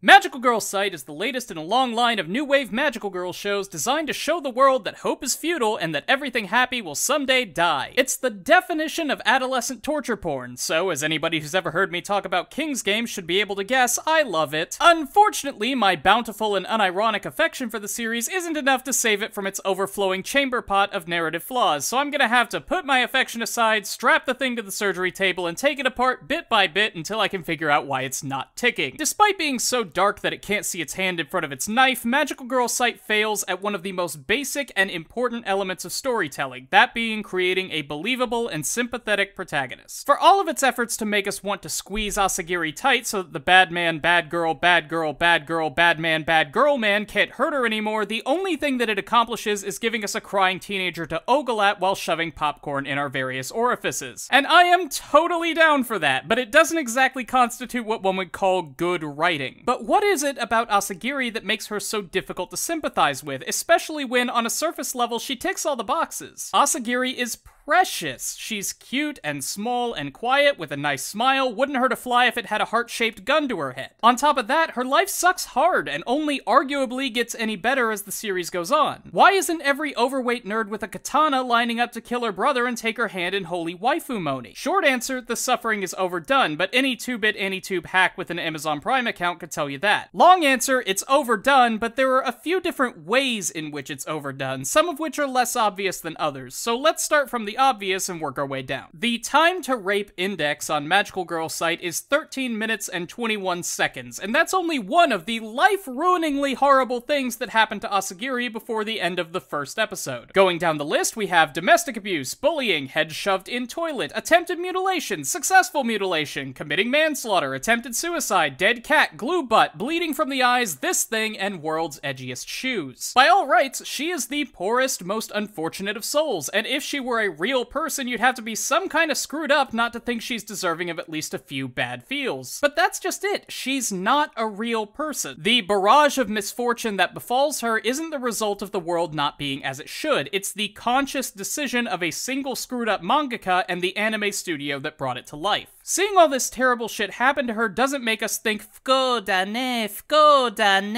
Magical Girl Site is the latest in a long line of new wave Magical Girl shows designed to show the world that hope is futile and that everything happy will someday die. It's the definition of adolescent torture porn, so as anybody who's ever heard me talk about King's Game should be able to guess, I love it. Unfortunately, my bountiful and unironic affection for the series isn't enough to save it from its overflowing chamber pot of narrative flaws, so I'm gonna have to put my affection aside, strap the thing to the surgery table, and take it apart bit by bit until I can figure out why it's not ticking. Despite being so dark that it can't see its hand in front of its knife, Magical Girl Site fails at one of the most basic and important elements of storytelling, that being creating a believable and sympathetic protagonist. For all of its efforts to make us want to squeeze Asagiri tight so that the bad man, bad girl, bad girl, bad girl, bad man, bad girl man can't hurt her anymore, the only thing that it accomplishes is giving us a crying teenager to ogle at while shoving popcorn in our various orifices. And I am totally down for that, but it doesn't exactly constitute what one would call good writing. But what is it about Asagiri that makes her so difficult to sympathize with, especially when, on a surface level, she ticks all the boxes? Asagiri is precious. She's cute and small and quiet with a nice smile, wouldn't hurt a fly if it had a heart-shaped gun to her head. On top of that, her life sucks hard and only arguably gets any better as the series goes on. Why isn't every overweight nerd with a katana lining up to kill her brother and take her hand in holy waifu moni? Short answer, the suffering is overdone, but any 2-bit AniTube hack with an Amazon Prime account could tell you that. Long answer, it's overdone, but there are a few different ways in which it's overdone, some of which are less obvious than others. So let's start from the obvious and work our way down. The time to rape index on Magical Girl site is 13 minutes and 21 seconds, and that's only one of the life-ruiningly horrible things that happened to Asagiri before the end of the first episode. Going down the list, we have domestic abuse, bullying, head shoved in toilet, attempted mutilation, successful mutilation, committing manslaughter, attempted suicide, dead cat, glue butt, bleeding from the eyes, this thing, and world's edgiest shoes. By all rights, she is the poorest, most unfortunate of souls, and if she were a real person, you'd have to be some kind of screwed up not to think she's deserving of at least a few bad feels. But that's just it. She's not a real person. The barrage of misfortune that befalls her isn't the result of the world not being as it should. It's the conscious decision of a single screwed up mangaka and the anime studio that brought it to life. Seeing all this terrible shit happen to her doesn't make us think, Fko dane, Fko dane.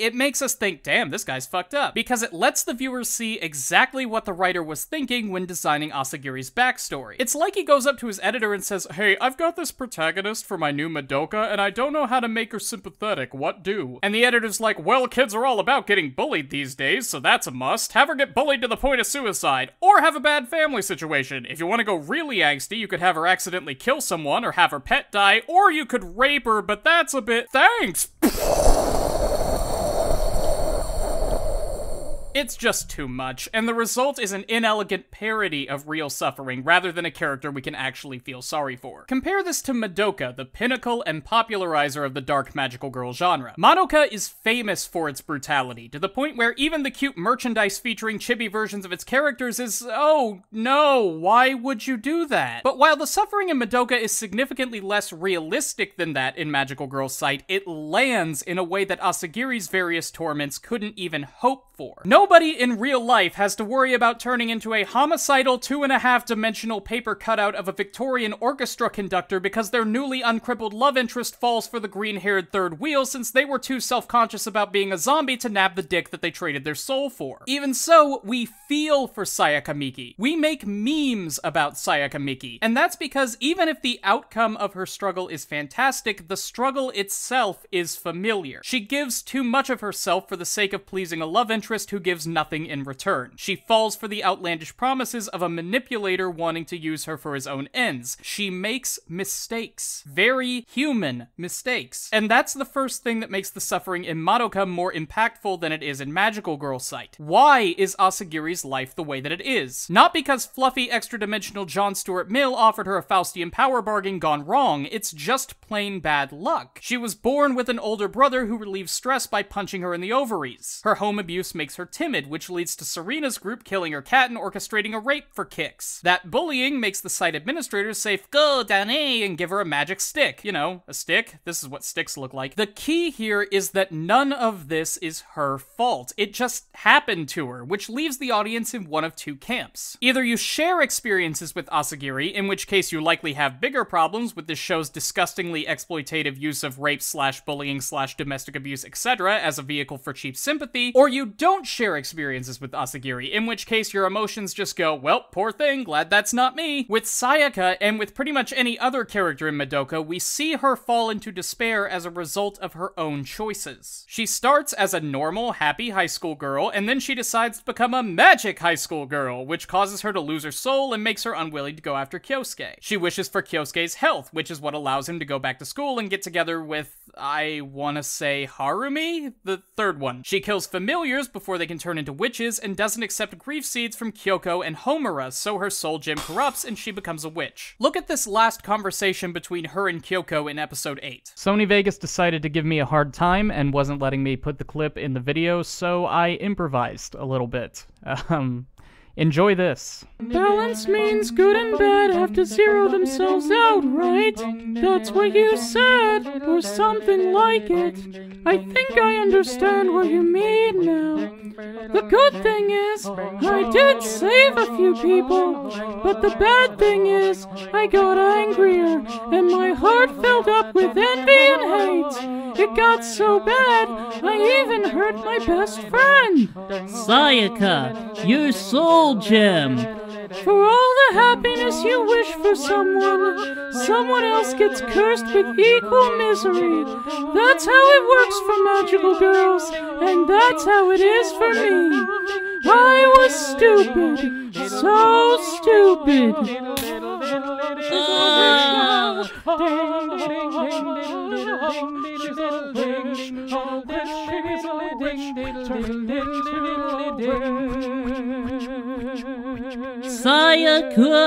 It makes us think, damn, this guy's fucked up. Because it lets the viewers see exactly what the writer was thinking when designing Asagiri's backstory. It's like he goes up to his editor and says, hey, I've got this protagonist for my new Madoka, and I don't know how to make her sympathetic. What do? And the editor's like, well, kids are all about getting bullied these days, so that's a must. Have her get bullied to the point of suicide, or have a bad family situation. If you want to go really angsty, you could have her accidentally kill someone or have her pet die, or you could rape her, but that's a bit. Thanks! It's just too much, and the result is an inelegant parody of real suffering rather than a character we can actually feel sorry for. Compare this to Madoka, the pinnacle and popularizer of the dark magical girl genre. Madoka is famous for its brutality, to the point where even the cute merchandise featuring chibi versions of its characters is, oh no, why would you do that? But while the suffering in Madoka is significantly less realistic than that in Magical Girl Site, it lands in a way that Asagiri's various torments couldn't even hope for. Nobody in real life has to worry about turning into a homicidal two and a half dimensional paper cutout of a Victorian orchestra conductor because their newly uncrippled love interest falls for the green haired third wheel since they were too self conscious about being a zombie to nab the dick that they traded their soul for. Even so, we feel for Sayaka Miki. We make memes about Sayaka Miki, and that's because even if the outcome of her struggle is fantastic, the struggle itself is familiar. She gives too much of herself for the sake of pleasing a love interest who gives nothing in return. She falls for the outlandish promises of a manipulator wanting to use her for his own ends. She makes mistakes. Very human mistakes. And that's the first thing that makes the suffering in Madoka more impactful than it is in Magical Girl Site. Why is Asagiri's life the way that it is? Not because fluffy extra-dimensional John Stuart Mill offered her a Faustian power bargain gone wrong, it's just plain bad luck. She was born with an older brother who relieves stress by punching her in the ovaries. Her home abuse makes her timid, which leads to Serena's group killing her cat and orchestrating a rape for kicks. That bullying makes the site administrators say, go, Danny, and give her a magic stick. You know, a stick. This is what sticks look like. The key here is that none of this is her fault. It just happened to her, which leaves the audience in one of two camps. Either you share experiences with Asagiri, in which case you likely have bigger problems with this show's disgustingly exploitative use of rape slash bullying slash domestic abuse, etc., as a vehicle for cheap sympathy, or you don't share experiences with Asagiri, in which case your emotions just go, well, poor thing, glad that's not me. With Sayaka, and with pretty much any other character in Madoka, we see her fall into despair as a result of her own choices. She starts as a normal, happy high school girl, and then she decides to become a magic high school girl, which causes her to lose her soul and makes her unwilling to go after Kyosuke. She wishes for Kyosuke's health, which is what allows him to go back to school and get together with, I wanna say Harumi? The third one. She kills familiars before they can turn into witches and doesn't accept grief seeds from Kyoko and Homura, so her soul gem corrupts and she becomes a witch. Look at this last conversation between her and Kyoko in episode 8. Sony Vegas decided to give me a hard time and wasn't letting me put the clip in the video, so I improvised a little bit. Um, Enjoy this. Balance means good and bad have to zero themselves out, right? That's what you said, or something like it. I think I understand what you mean now. The good thing is, I did save a few people, but the bad thing is, I got angrier, and my heart filled up with envy and hate. It got so bad, I even hurt my best friend. Sayaka, your soul gem. For all the happiness you wish for someone, someone else gets cursed with equal misery. That's how it works for magical girls, and that's how it is for me. I was stupid, so stupid. Sayaka!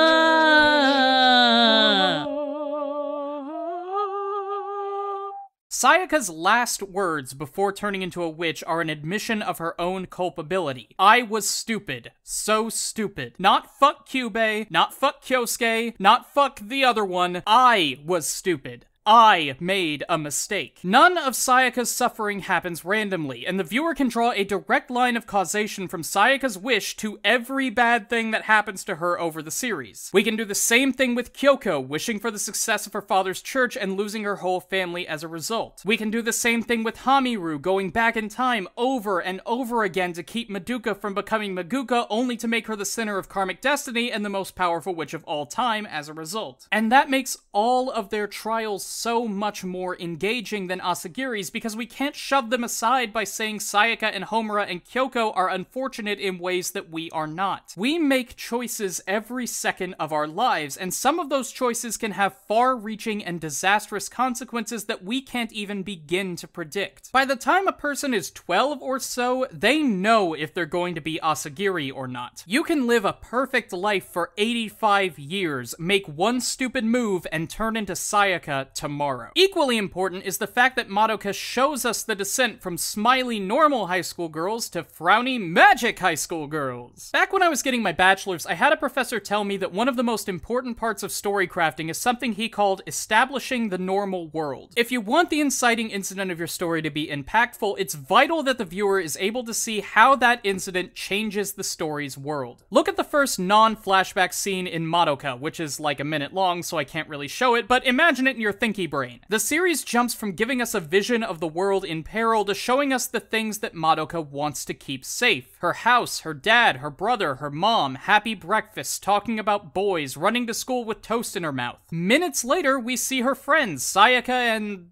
Sayaka's last words before turning into a witch are an admission of her own culpability. I was stupid. So stupid. Not fuck Kyubey, not fuck Kyosuke, not fuck the other one. I was stupid. I made a mistake. None of Sayaka's suffering happens randomly, and the viewer can draw a direct line of causation from Sayaka's wish to every bad thing that happens to her over the series. We can do the same thing with Kyoko, wishing for the success of her father's church and losing her whole family as a result. We can do the same thing with Homura, going back in time over and over again to keep Madoka from becoming Maguka, only to make her the center of karmic destiny and the most powerful witch of all time as a result. And that makes all of their trials so much more engaging than Asagiri's because we can't shove them aside by saying Sayaka and Homura and Kyoko are unfortunate in ways that we are not. We make choices every second of our lives, and some of those choices can have far reaching and disastrous consequences that we can't even begin to predict. By the time a person is 12 or so, they know if they're going to be Asagiri or not. You can live a perfect life for 85 years, make one stupid move, and turn into Sayaka tomorrow. Equally important is the fact that Madoka shows us the descent from smiley normal high school girls to frowny magic high school girls. Back when I was getting my bachelor's, I had a professor tell me that one of the most important parts of story crafting is something he called establishing the normal world. If you want the inciting incident of your story to be impactful, it's vital that the viewer is able to see how that incident changes the story's world. Look at the first non-flashback scene in Madoka, which is like a minute long, so I can't really show it, but imagine it in your thinky brain. The series jumps from giving us a vision of the world in peril to showing us the things that Madoka wants to keep safe. Her house, her dad, her brother, her mom, happy breakfast, talking about boys, running to school with toast in her mouth. Minutes later, we see her friends, Sayaka and...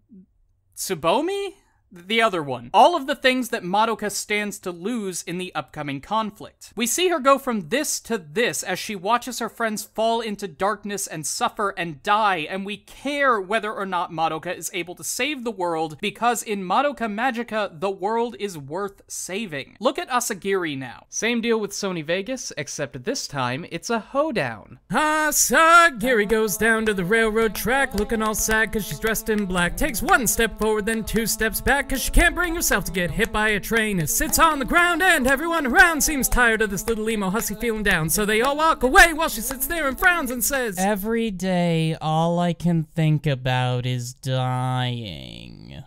Tsubomi? The other one. All of the things that Madoka stands to lose in the upcoming conflict. We see her go from this to this as she watches her friends fall into darkness and suffer and die, and we care whether or not Madoka is able to save the world because in Madoka Magica, the world is worth saving. Look at Asagiri now. Same deal with Sony Vegas, except this time it's a hoedown. Asagiri goes down to the railroad track looking all sad because she's dressed in black. Takes one step forward, then two steps back. Back because she can't bring herself to get hit by a train. It sits on the ground and everyone around seems tired of this little emo hussy feeling down. So they all walk away while she sits there and frowns and says, Every day, all I can think about is dying.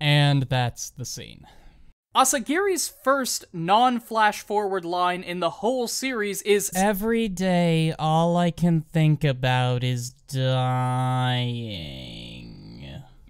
And that's the scene. Asagiri's first non flash forward line in the whole series is Every day, all I can think about is dying.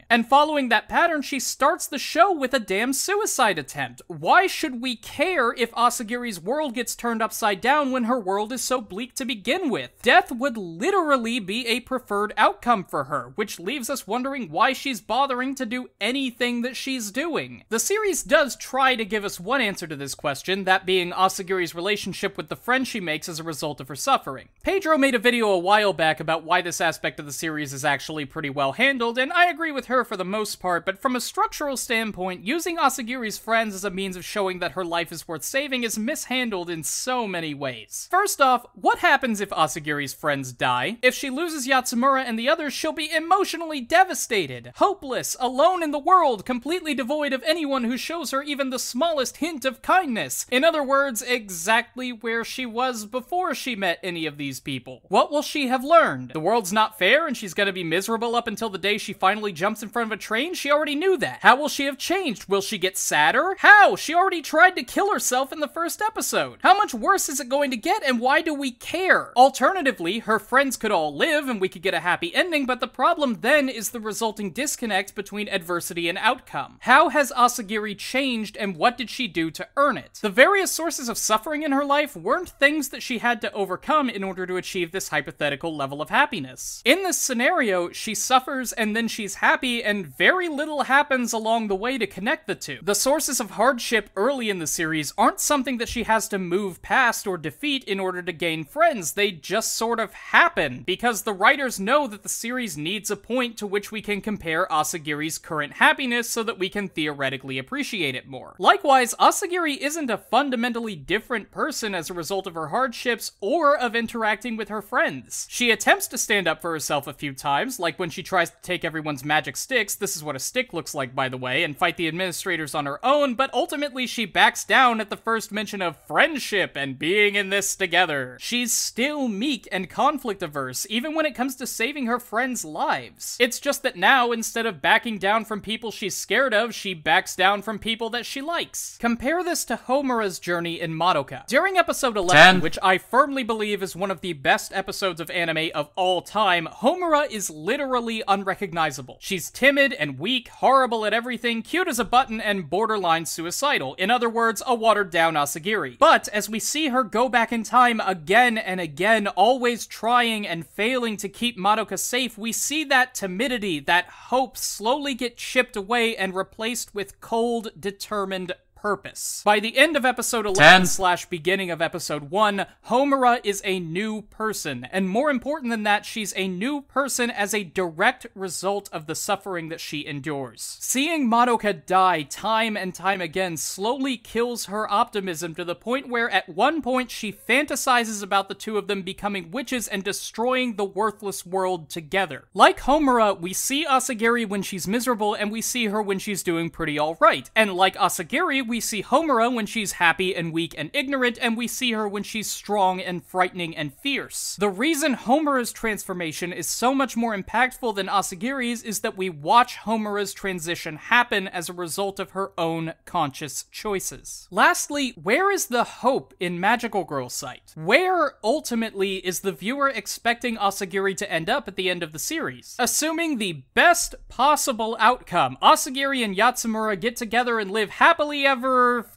And following that pattern, she starts the show with a damn suicide attempt. Why should we care if Asagiri's world gets turned upside down when her world is so bleak to begin with? Death would literally be a preferred outcome for her, which leaves us wondering why she's bothering to do anything that she's doing. The series does try to give us one answer to this question, that being Asagiri's relationship with the friend she makes as a result of her suffering. Pedro made a video a while back about why this aspect of the series is actually pretty well handled, and I agree with her for the most part, but from a structural standpoint, using Asagiri's friends as a means of showing that her life is worth saving is mishandled in so many ways. First off, what happens if Asagiri's friends die? If she loses Yatsumura and the others, she'll be emotionally devastated, hopeless, alone in the world, completely devoid of anyone who shows her even the smallest hint of kindness. In other words, exactly where she was before she met any of these people. What will she have learned? The world's not fair and she's gonna be miserable up until the day she finally jumps in front of a train? She already knew that. How will she have changed? Will she get sadder? How? She already tried to kill herself in the first episode. How much worse is it going to get and why do we care? Alternatively, her friends could all live and we could get a happy ending, but the problem then is the resulting disconnect between adversity and outcome. How has Asagiri changed and what did she do to earn it? The various sources of suffering in her life weren't things that she had to overcome in order to achieve this hypothetical level of happiness. In this scenario, she suffers and then she's happy and very little happens along the way to connect the two. The sources of hardship early in the series aren't something that she has to move past or defeat in order to gain friends, they just sort of happen, because the writers know that the series needs a point to which we can compare Asagiri's current happiness so that we can theoretically appreciate it more. Likewise, Asagiri isn't a fundamentally different person as a result of her hardships or of interacting with her friends. She attempts to stand up for herself a few times, like when she tries to take everyone's magic sticks, this is what a stick looks like by the way, and fight the administrators on her own, but ultimately she backs down at the first mention of friendship and being in this together. She's still meek and conflict averse, even when it comes to saving her friends' lives. It's just that now, instead of backing down from people she's scared of, she backs down from people that she likes. Compare this to Homura's journey in Madoka. During episode 11, Ten. which I firmly believe is one of the best episodes of anime of all time, Homura is literally unrecognizable. She's timid and weak, horrible at everything, cute as a button, and borderline suicidal. In other words, a watered down Asagiri. But as we see her go back in time again and again, always trying and failing to keep Madoka safe, we see that timidity, that hope slowly get chipped away and replaced with cold, determined purpose. By the end of episode 11 Ten. slash beginning of episode 1, Homura is a new person. And more important than that, she's a new person as a direct result of the suffering that she endures. Seeing Madoka die time and time again slowly kills her optimism to the point where at one point she fantasizes about the two of them becoming witches and destroying the worthless world together. Like Homura, we see Asagiri when she's miserable and we see her when she's doing pretty alright. And like Asagiri, we see Homura when she's happy and weak and ignorant, and we see her when she's strong and frightening and fierce. The reason Homura's transformation is so much more impactful than Asagiri's is that we watch Homura's transition happen as a result of her own conscious choices. Lastly, where is the hope in Magical Girl Site? Where, ultimately, is the viewer expecting Asagiri to end up at the end of the series? Assuming the best possible outcome, Asagiri and Yatsumura get together and live happily ever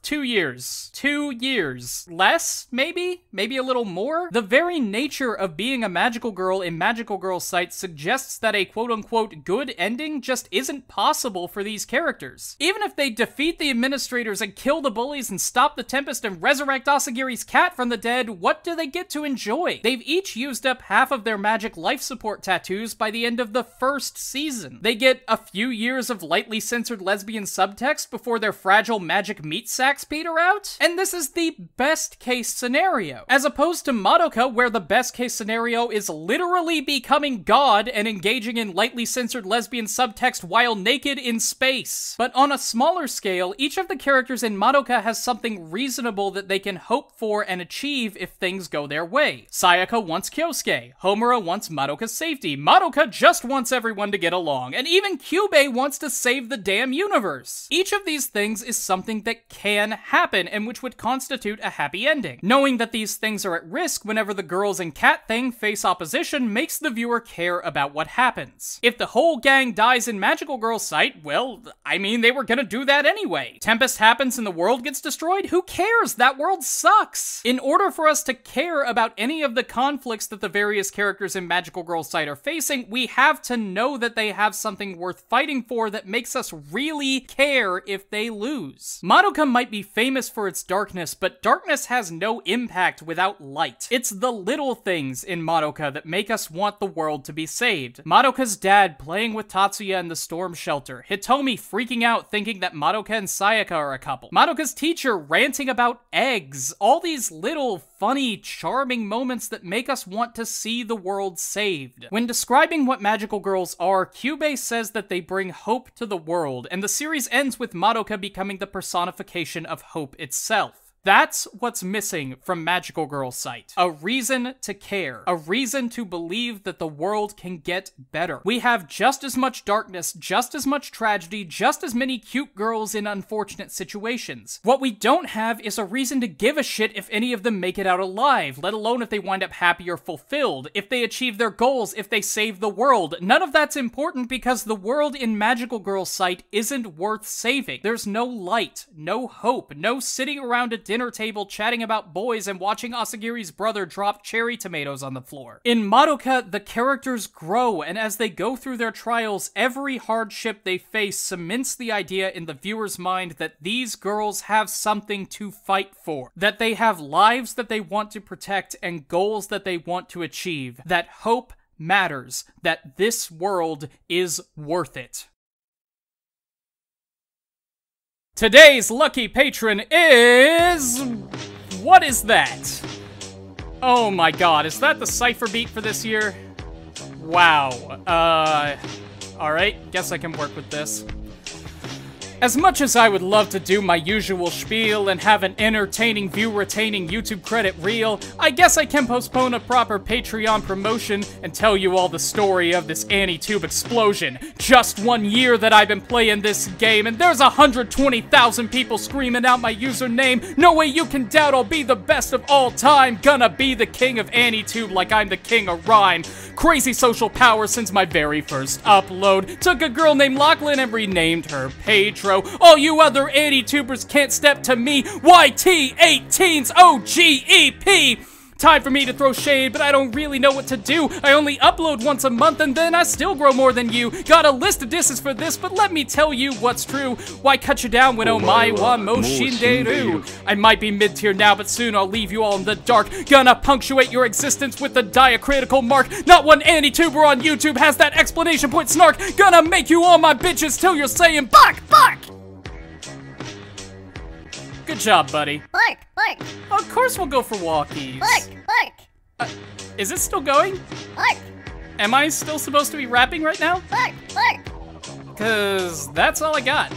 two years. Two years. Less, maybe? Maybe a little more? The very nature of being a magical girl in Magical Girl Site suggests that a quote unquote good ending just isn't possible for these characters. Even if they defeat the administrators and kill the bullies and stop the Tempest and resurrect Asagiri's cat from the dead, what do they get to enjoy? They've each used up half of their magic life support tattoos by the end of the first season. They get a few years of lightly censored lesbian subtext before their fragile magic magic meat sacks peter out. And this is the best case scenario, as opposed to Madoka, where the best case scenario is literally becoming God and engaging in lightly censored lesbian subtext while naked in space. But on a smaller scale, each of the characters in Madoka has something reasonable that they can hope for and achieve if things go their way. Sayaka wants Kyosuke, Homura wants Madoka's safety, Madoka just wants everyone to get along, and even Kyubey wants to save the damn universe. Each of these things is something that can happen and which would constitute a happy ending. Knowing that these things are at risk whenever the girls and cat thing face opposition makes the viewer care about what happens. If the whole gang dies in Magical Girl's Site, well, I mean, they were gonna do that anyway. Tempest happens and the world gets destroyed? Who cares? That world sucks! In order for us to care about any of the conflicts that the various characters in Magical Girl's Site are facing, we have to know that they have something worth fighting for that makes us really care if they lose. Madoka might be famous for its darkness, but darkness has no impact without light. It's the little things in Madoka that make us want the world to be saved. Madoka's dad playing with Tatsuya in the storm shelter, Hitomi freaking out thinking that Madoka and Sayaka are a couple, Madoka's teacher ranting about eggs, all these little funny, charming moments that make us want to see the world saved. When describing what magical girls are, Kyubey says that they bring hope to the world, and the series ends with Madoka becoming the personification of hope itself. That's what's missing from Magical Girl's Site. A reason to care. A reason to believe that the world can get better. We have just as much darkness, just as much tragedy, just as many cute girls in unfortunate situations. What we don't have is a reason to give a shit if any of them make it out alive, let alone if they wind up happy or fulfilled, if they achieve their goals, if they save the world. None of that's important because the world in Magical Girl's Site isn't worth saving. There's no light, no hope, no sitting around a dinner table chatting about boys and watching Asagiri's brother drop cherry tomatoes on the floor. In Madoka, the characters grow, and as they go through their trials, every hardship they face cements the idea in the viewer's mind that these girls have something to fight for, that they have lives that they want to protect and goals that they want to achieve, that hope matters, that this world is worth it. Today's lucky patron is. What is that? Oh my god, is that the cipher beat for this year? Wow. Uh. Alright, guess I can work with this. As much as I would love to do my usual spiel and have an entertaining view-retaining YouTube credit reel, I guess I can postpone a proper Patreon promotion and tell you all the story of this AniTube explosion. Just one year that I've been playing this game, and there's 120,000 people screaming out my username. No way you can doubt I'll be the best of all time. Gonna be the king of AniTube like I'm the king of rhyme. Crazy social power since my very first upload. Took a girl named Lachlan and renamed her All you other AniTubers can't step to me. YT18's OGEP. Time for me to throw shade, but I don't really know what to do. I only upload once a month and then I still grow more than you. Got a list of disses for this, but let me tell you what's true. Why cut you down when oh my wa mo shinderu? I might be mid-tier now, but soon I'll leave you all in the dark. Gonna punctuate your existence with a diacritical mark. Not one AniTuber on YouTube has that explanation point snark. Gonna make you all my bitches till you're saying bark, bark! Good job, buddy. Bark, bark, Of course we'll go for walkies. bark, bark, Uh, is it still going? bark, Am I still supposed to be rapping right now? bark, bark, Cause that's all I got.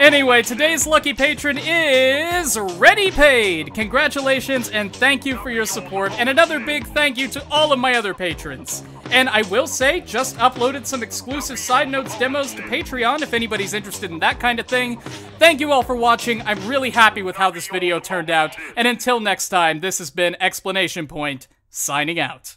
Anyway, today's lucky patron is Ready Paid. Congratulations and thank you for your support. And another big thank you to all of my other patrons. And I will say, just uploaded some exclusive side notes demos to Patreon if anybody's interested in that kind of thing. Thank you all for watching. I'm really happy with how this video turned out. And until next time, this has been Explanation Point, signing out.